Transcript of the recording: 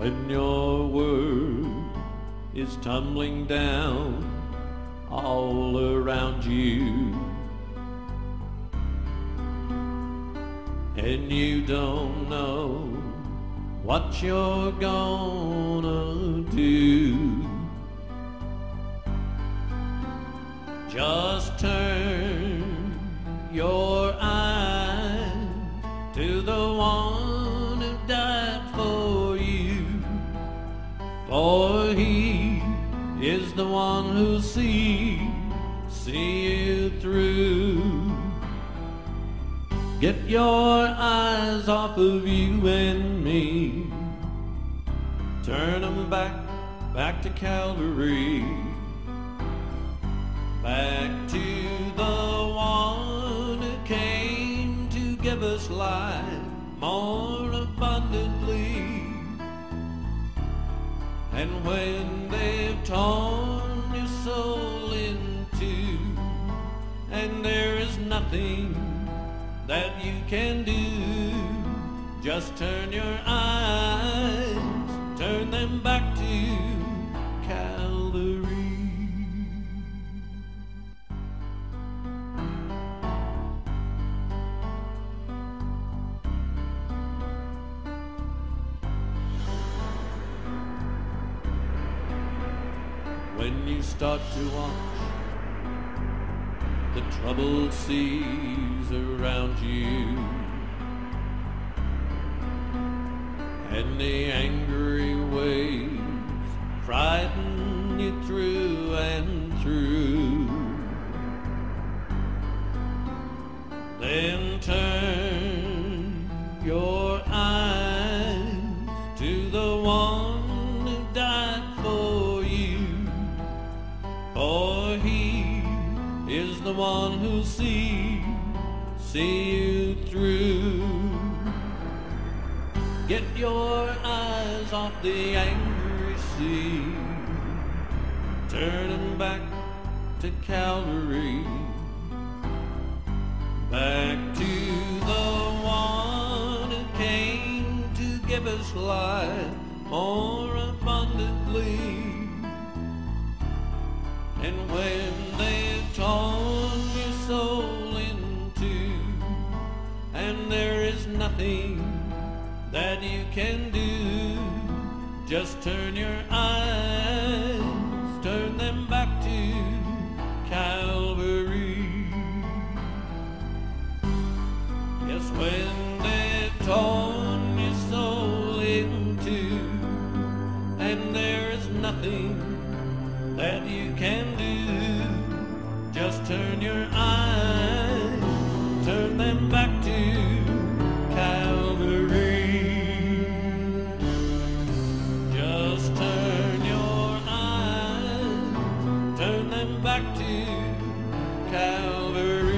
when your world is tumbling down all around you and you don't know what you're gonna do just turn your who'll see see you through Get your eyes off of you and me. Turn them back, back to Calvary. Back to the one who came to give us life more abundantly. And when they've Just turn your eyes, turn them back to Calvary. When you start to watch the troubled seas around you and the angry waves frighten you through and through then turn your eyes to the one who died for you for he is the one who'll see, see you through. Get your eyes off the angry sea, turn 'em back to Calvary, back to the one who came to give us life more abundantly. And when they've torn your soul in two, and there is nothing that you can do, just turn your eyes, turn them back to Calvary. Yes, when they've torn your soul in two, and there is nothing that you turn them back to Calvary.